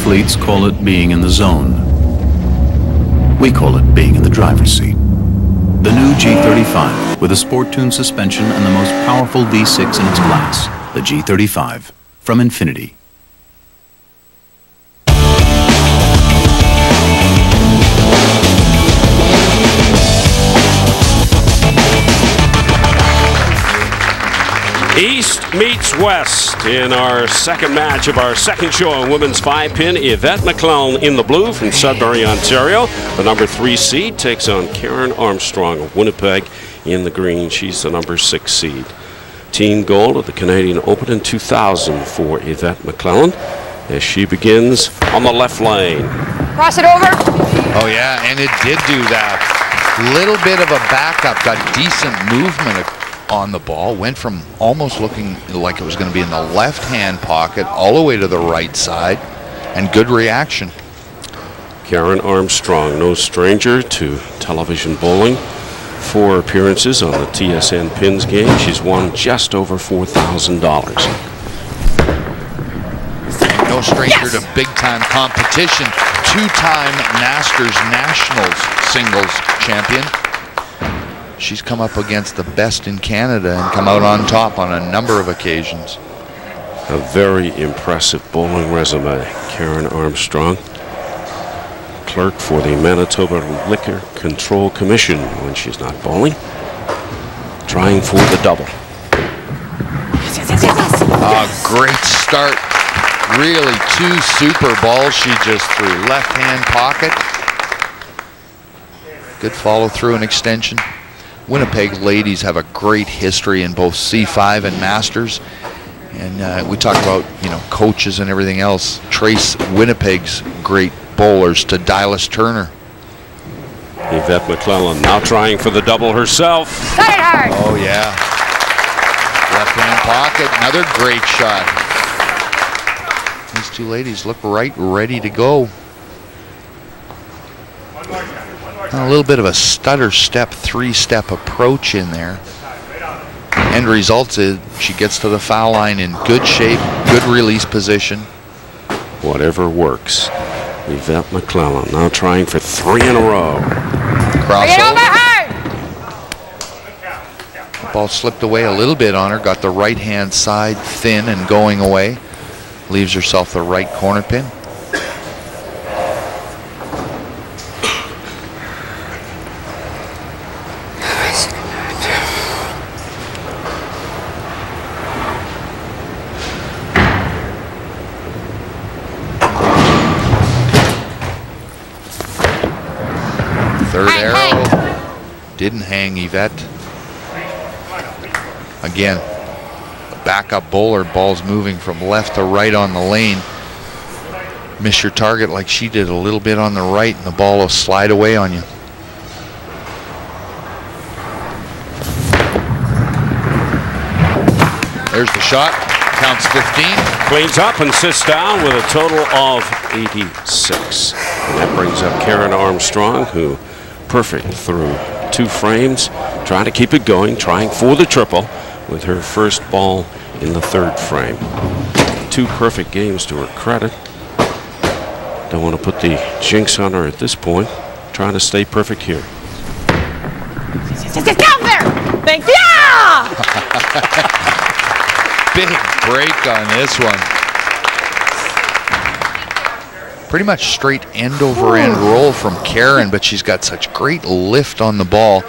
Athletes call it being in the zone. We call it being in the driver's seat. The new G35 with a sport-tuned suspension and the most powerful V6 in its class. The G35 from Infiniti. East meets West in our second match of our second show on women's five pin. Yvette MacLellan in the blue from Sudbury, Ontario. The number three seed takes on Karen Armstrong of Winnipeg in the green. She's the number six seed. Team gold at the Canadian Open in 2000 for Yvette MacLellan as she begins on the left lane. Cross it over. Oh, yeah, and it did do that. Little bit of a backup, got decent movement on the ball, went from almost looking like it was going to be in the left hand pocket all the way to the right side, and good reaction. Karen Armstrong, no stranger to television bowling. Four appearances on the TSN Pins game. She's won just over $4,000. No stranger yes. to big time competition. Two time Masters Nationals singles champion. She's come up against the best in Canada and come out on top on a number of occasions. A very impressive bowling resume, Karen Armstrong. Clerk for the Manitoba Liquor Control Commission when she's not bowling. Trying for the double. A great start. Really two super balls she just threw. Left hand pocket. Good follow through and extension. Winnipeg ladies have a great history in both C5 and Masters. And uh, we talk about, you know, coaches and everything else. Trace Winnipeg's great bowlers to Dylas Turner. Yvette MacLellan now trying for the double herself. Hard. Oh, yeah. Left hand pocket, another great shot. These two ladies look right ready to go. A little bit of a stutter step, three step approach in there. End result is she gets to the foul line in good shape, good release position. Whatever works. Yvette MacLellan now trying for three in a row. Crossover. The ball slipped away a little bit on her, got the right hand side thin and going away. Leaves herself the right corner pin. Yvette. Again, backup bowler, ball's moving from left to right on the lane. Miss your target like she did a little bit on the right and the ball will slide away on you. There's the shot. Counts 15. Cleans up and sits down with a total of 86. And that brings up Karen Armstrong, who perfect through two frames, trying to keep it going, trying for the triple with her first ball in the third frame. Two perfect games to her credit. Don't want to put the jinx on her at this point. Trying to stay perfect here. Get down there! Thank you! Big break on this one pretty much straight end over end roll from Karen, but she's got such great lift on the ball.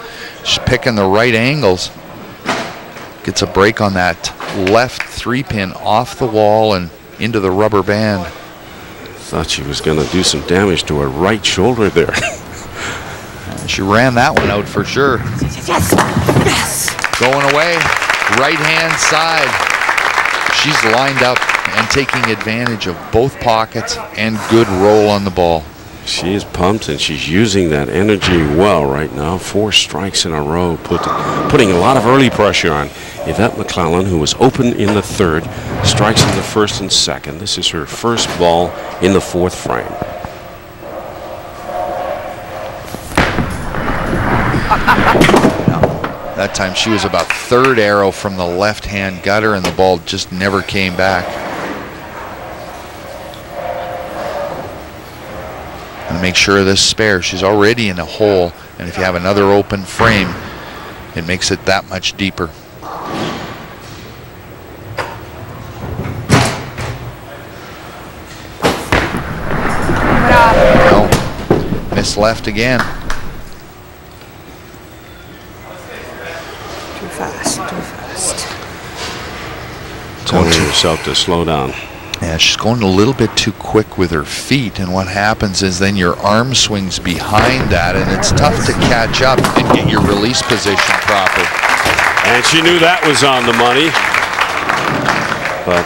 She's picking the right angles. Gets a break on that left three pin off the wall and into the rubber band. Thought she was going to do some damage to her right shoulder there. she ran that one out for sure. Yes, yes. Going away, right hand side. She's lined up and taking advantage of both pockets and good roll on the ball. She is pumped and she's using that energy well right now. Four strikes in a row, put, putting a lot of early pressure on Yvette MacLellan, who was open in the third, strikes in the first and second. This is her first ball in the fourth frame. That time she was about third arrow from the left hand gutter and the ball just never came back. to make sure this spare. She's already in a hole, and if you have another open frame, it makes it that much deeper. No. Miss left again. Too fast, too fast. Yourself to slow down. Yeah, she's going a little bit too quick with her feet, and what happens is then your arm swings behind that, and it's tough to catch up and get your release position proper. And she knew that was on the money. But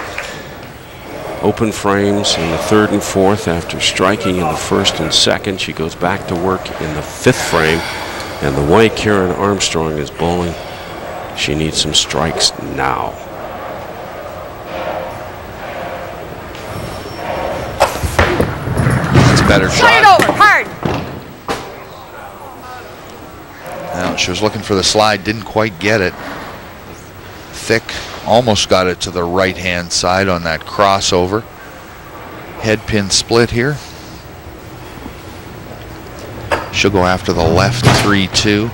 open frames in the third and fourth after striking in the first and second. She goes back to work in the fifth frame. And the way Karen Armstrong is bowling, she needs some strikes now. That's a better Slide it over, hard. Now, she was looking for the slide, didn't quite get it. Thick, almost got it to the right hand side on that crossover. Head pin split here. She'll go after the left 3 2.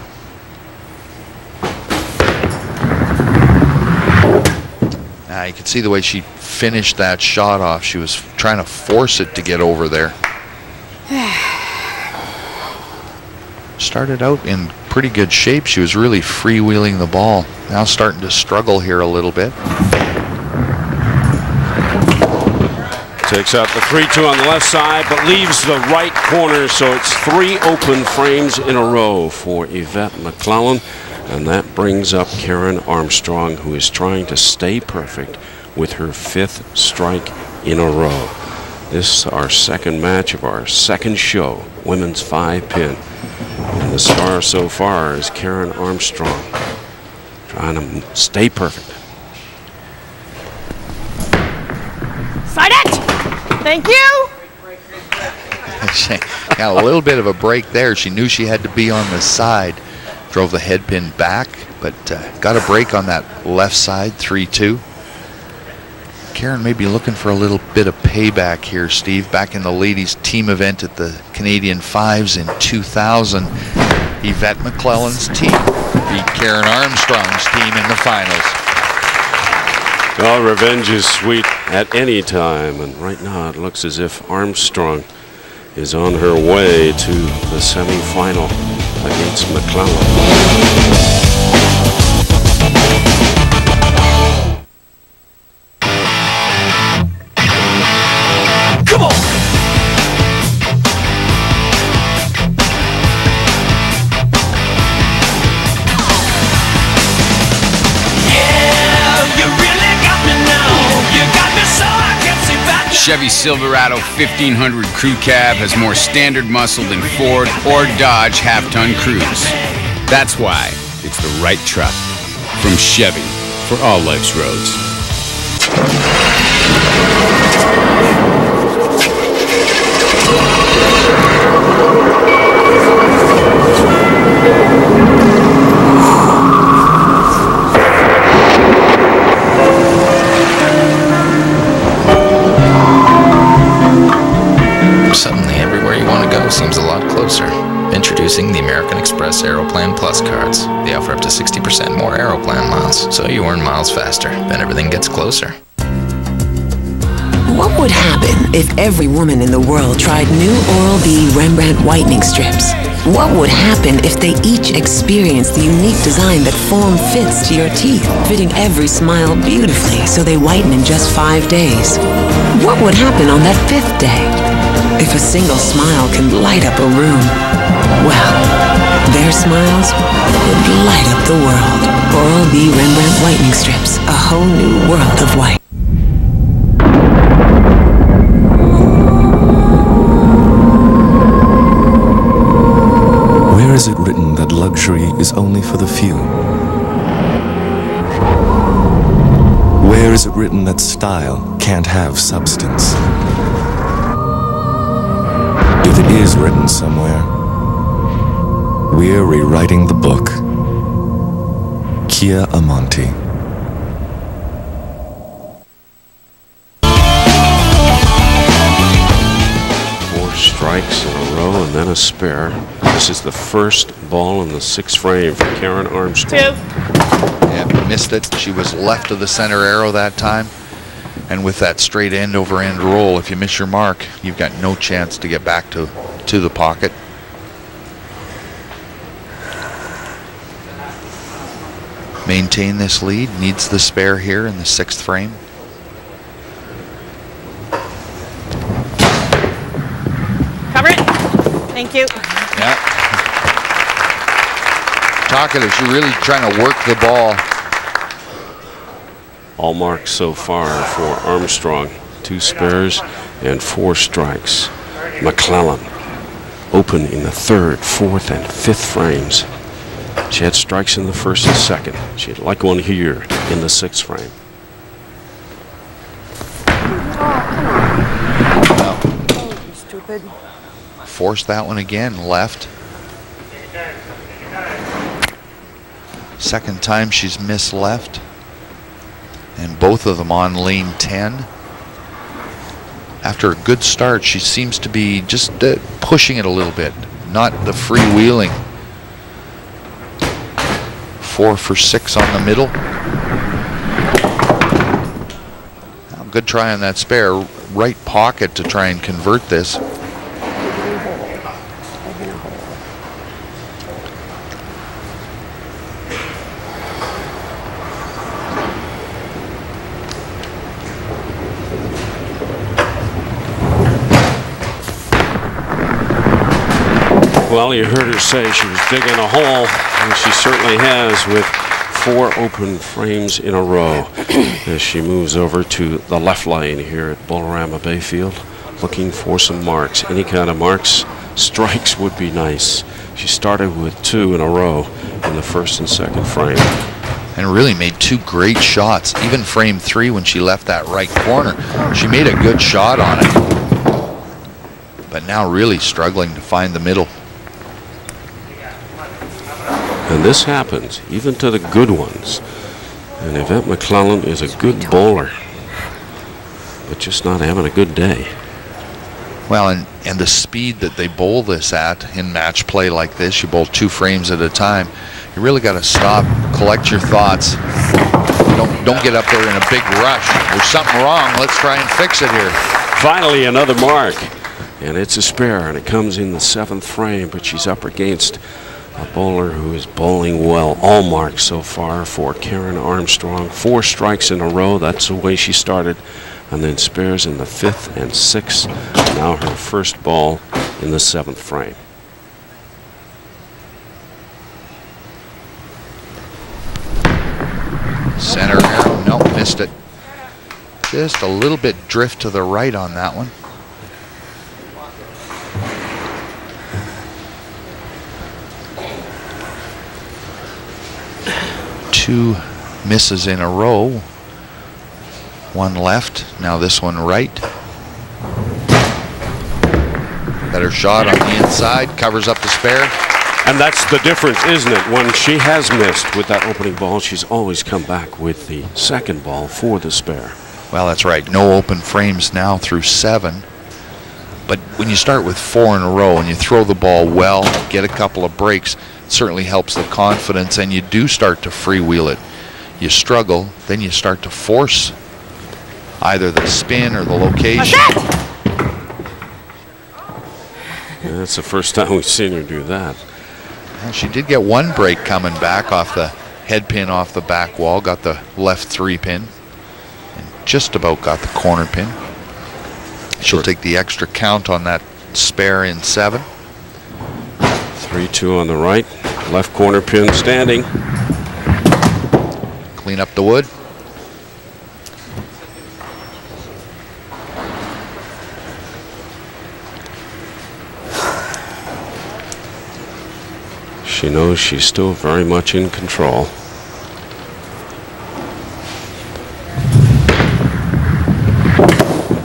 Now you can see the way she finished that shot off. She was trying to force it to get over there. Started out in pretty good shape. She was really freewheeling the ball. Now starting to struggle here a little bit. Takes out the 3-2 on the left side, but leaves the right corner, so it's three open frames in a row for Yvette MacLellan. And that brings up Karen Armstrong, who is trying to stay perfect with her fifth strike in a row. This is our second match of our second show, women's five pin. And the star so far is Karen Armstrong, trying to stay perfect. Slide it. Thank you. She got a little bit of a break there. She knew she had to be on the side. Drove the head pin back, but uh, got a break on that left side, 3-2. Karen may be looking for a little bit of payback here, Steve. Back in the ladies' team event at the Canadian Fives in 2000, Yvette MacLellan's team beat Karen Armstrong's team in the finals. Well, revenge is sweet at any time, and right now it looks as if Armstrong is on her way to the semifinal against MacLellan. Chevy Silverado 1500 Crew Cab has more standard muscle than Ford or Dodge half-ton crews. That's why it's the right truck from Chevy for all life's roads. Seems a lot closer. Introducing the American Express Aeroplan Plus cards. They offer up to 60% more Aeroplan miles, so you earn miles faster. Then everything gets closer. What would happen if every woman in the world tried new Oral-B Rembrandt whitening strips? What would happen if they each experienced the unique design that form fits to your teeth, fitting every smile beautifully so they whiten in just five days? What would happen on that fifth day? If a single smile can light up a room, well, their smiles would light up the world. Oral-B Rembrandt whitening strips, a whole new world of white. Where is it written that luxury is only for the few? Where is it written that style can't have substance? If it is written somewhere, we're rewriting the book. Kia Amanti. Four strikes in a row and then a spare. This is the first ball in the sixth frame for Karen Armstrong. Two. Yeah, missed it. She was left of the center arrow that time. And with that straight end over end roll, if you miss your mark, you've got no chance to get back to, to the pocket. Maintain this lead, needs the spare here in the sixth frame. Cover it. Thank you. Yeah. Talkative, she's really trying to work the ball. All marks so far for Armstrong. Two spares and four strikes. MacLellan open in the third, fourth, and fifth frames. She had strikes in the first and second. She'd like one here in the sixth frame. Oh, you stupid. Forced that one again, left. Second time she's missed left. And both of them on lane 10. After a good start, she seems to be just uh, pushing it a little bit, not the freewheeling. Four for six on the middle. Good try on that spare. Right pocket to try and convert this. Well, you heard her say she was digging a hole, and she certainly has with four open frames in a row as she moves over to the left lane here at Bolorama Bayfield, looking for some marks. Any kind of marks, strikes would be nice. She started with two in a row in the first and second frame. and really made two great shots. Even frame three when she left that right corner, she made a good shot on it. But now really struggling to find the middle. And this happens even to the good ones. And Yvette MacLellan is a good bowler, but just not having a good day. Well, and, and the speed that they bowl this at in match play like this, you bowl two frames at a time. You really got to stop, collect your thoughts. Don't don't get up there in a big rush. There's something wrong. Let's try and fix it here. Finally, another mark. And it's a spare, and it comes in the seventh frame, but she's up against a bowler who is bowling well. All marks so far for Karen Armstrong. Four strikes in a row. That's the way she started. And then spares in the fifth and sixth. Now her first ball in the seventh frame. Center arrow, no, missed it. Just a little bit drift to the right on that one. Two misses in a row. One left, now this one right. Better shot on the inside, covers up the spare. And that's the difference, isn't it? When she has missed with that opening ball, she's always come back with the second ball for the spare. Well, that's right. No open frames now through seven. But when you start with four in a row and you throw the ball well, get a couple of breaks, it certainly helps the confidence and you do start to freewheel it. You struggle, then you start to force either the spin or the location. Yeah, that's the first time we've seen her do that. Well, she did get one break coming back off the head pin off the back wall, got the left three pin, and just about got the corner pin. She'll take the extra count on that spare in seven. 3-2 on the right. Left corner pin standing. Clean up the wood. She knows she's still very much in control.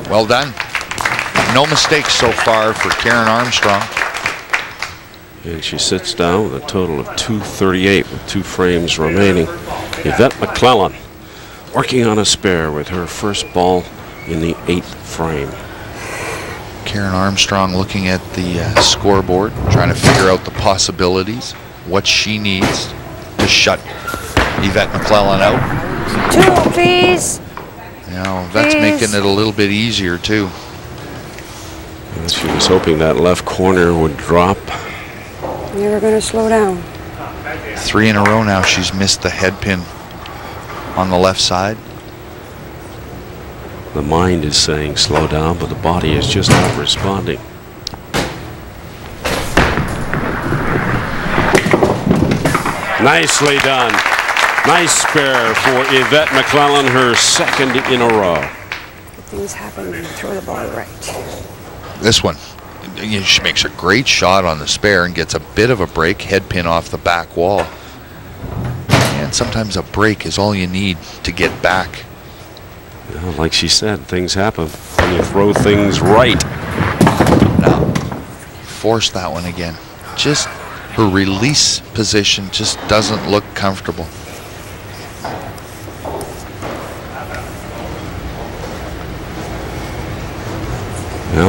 Well done. No mistakes so far for Karen Armstrong. And she sits down with a total of 238 with two frames remaining. Yvette MacLellan working on a spare with her first ball in the eighth frame. Karen Armstrong looking at the uh, scoreboard, trying to figure out the possibilities, what she needs to shut Yvette MacLellan out. Two, please. You know, that's Please. making it a little bit easier too. And She was hoping that left corner would drop. Never gonna slow down. Three in a row now, she's missed the head pin on the left side. The mind is saying slow down, but the body is just not responding. Nicely done. Nice spare for Yvette MacLellan, her second in a row. Things happen when you throw the ball right. This one, she makes a great shot on the spare and gets a bit of a break, head pin off the back wall. And sometimes a break is all you need to get back. Know, like she said, things happen when you throw things right. Now, force that one again. Just her release position just doesn't look comfortable.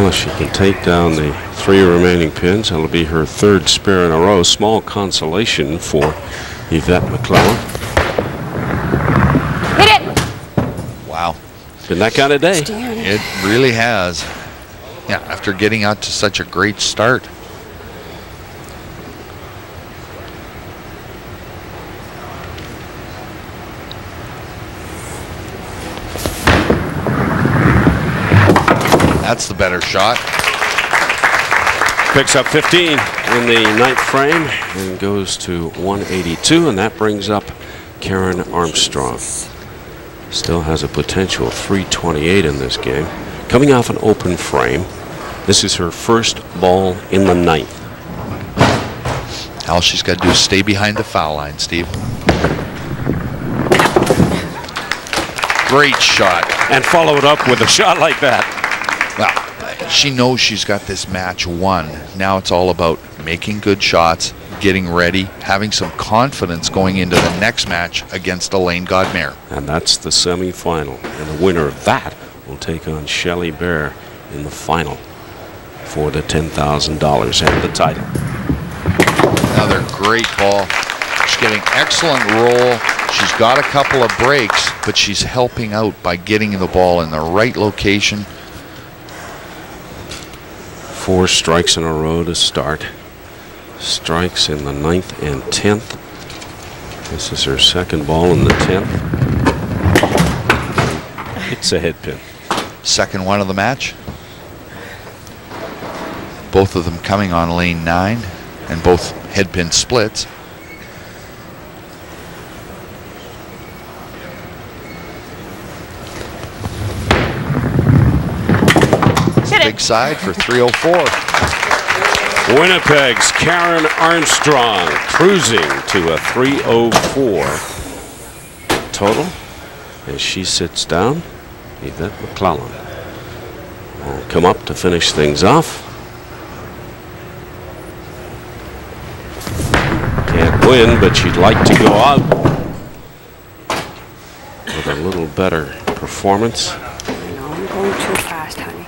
Well, she can take down the three remaining pins, that'll be her third spare in a row. Small consolation for Yvette MacLellan. Hit it! Wow. Been that kind of day. It really has. Yeah, after getting out to such a great start. That's the better shot. Picks up 15 in the ninth frame and goes to 182, and that brings up Karen Armstrong. Still has a potential 328 in this game. Coming off an open frame, this is her first ball in the ninth. All she's got to do is stay behind the foul line, Steve. Great shot. And follow it up with a shot like that. Well, she knows she's got this match won. Now it's all about making good shots, getting ready, having some confidence going into the next match against Elaine Godmere. And that's the semifinal. And the winner of that will take on Shelley Bear in the final for the $10,000 and the title. Another great ball. She's getting excellent roll. She's got a couple of breaks, but she's helping out by getting the ball in the right location. Four strikes in a row to start. Strikes in the ninth and tenth. This is her second ball in the tenth. It's a head pin. Second one of the match. Both of them coming on lane nine, and both head pin splits. Side for 304. Winnipeg's Karen Armstrong cruising to a 304 total as she sits down. Yvette MacLellan will come up to finish things off. Can't win, but she'd like to go out with a little better performance. No, I'm going too fast, honey.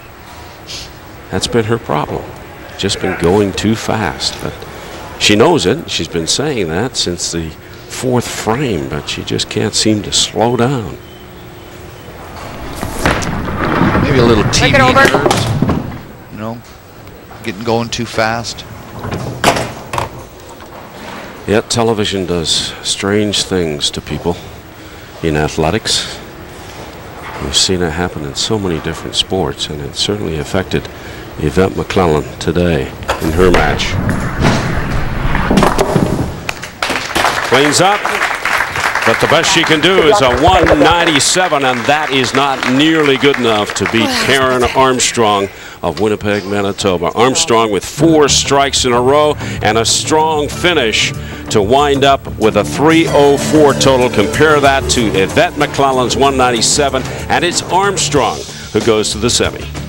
That's been her problem. Just been going too fast. But she knows it. She's been saying that since the fourth frame, but she just can't seem to slow down. Maybe a little Take TV it over. nerves. You know, getting going too fast. Yet television does strange things to people in athletics. We've seen it happen in so many different sports, and it certainly affected Yvette MacLellan today in her match. Cleans up, but the best she can do is a 197, and that is not nearly good enough to beat Karen Armstrong of Winnipeg, Manitoba. Armstrong with four strikes in a row and a strong finish to wind up with a 304 total. Compare that to Yvette MacLellan's 197, and it's Armstrong who goes to the semi.